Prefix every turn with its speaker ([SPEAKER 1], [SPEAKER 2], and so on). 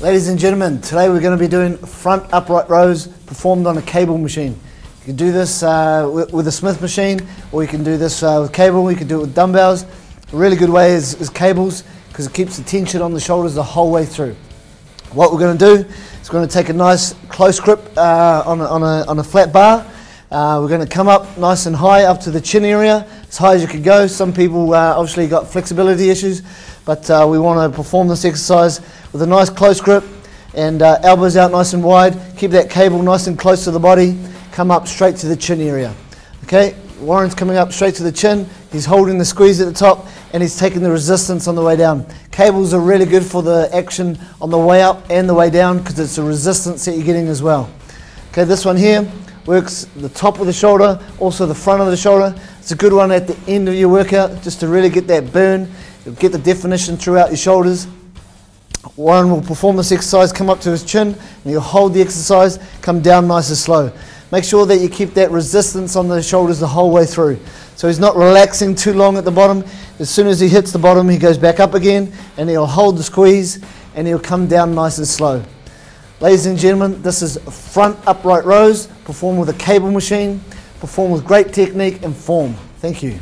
[SPEAKER 1] Ladies and gentlemen, today we're going to be doing front upright rows performed on a cable machine. You can do this uh, with, with, a Smith machine or you can do this uh, with cable, you can do it with dumbbells. A really good way is, is cables because it keeps the tension on the shoulders the whole way through. What we're going to do is we're going to take a nice close grip uh, on, a, on, a, on a flat bar. Uh, we're going to come up nice and high up to the chin area, as high as you can go. Some people uh, obviously got flexibility issues, but uh, we want to perform this exercise with a nice close grip and uh, elbows out nice and wide. Keep that cable nice and close to the body. Come up straight to the chin area. Okay, Warren's coming up straight to the chin. He's holding the squeeze at the top and he's taking the resistance on the way down. Cables are really good for the action on the way up and the way down because it's the resistance that you're getting as well. Okay, this one here works the top of the shoulder, also the front of the shoulder. It's a good one at the end of your workout just to really get that burn, get the definition throughout your shoulders. Warren will perform this exercise, come up to his chin, and he'll hold the exercise, come down nice and slow. Make sure that you keep that resistance on the shoulders the whole way through. So he's not relaxing too long at the bottom. As soon as he hits the bottom, he goes back up again, and he'll hold the squeeze, and he'll come down nice and slow. Ladies and gentlemen, this is front upright rows, performed with a cable machine, performed with great technique and form. Thank you.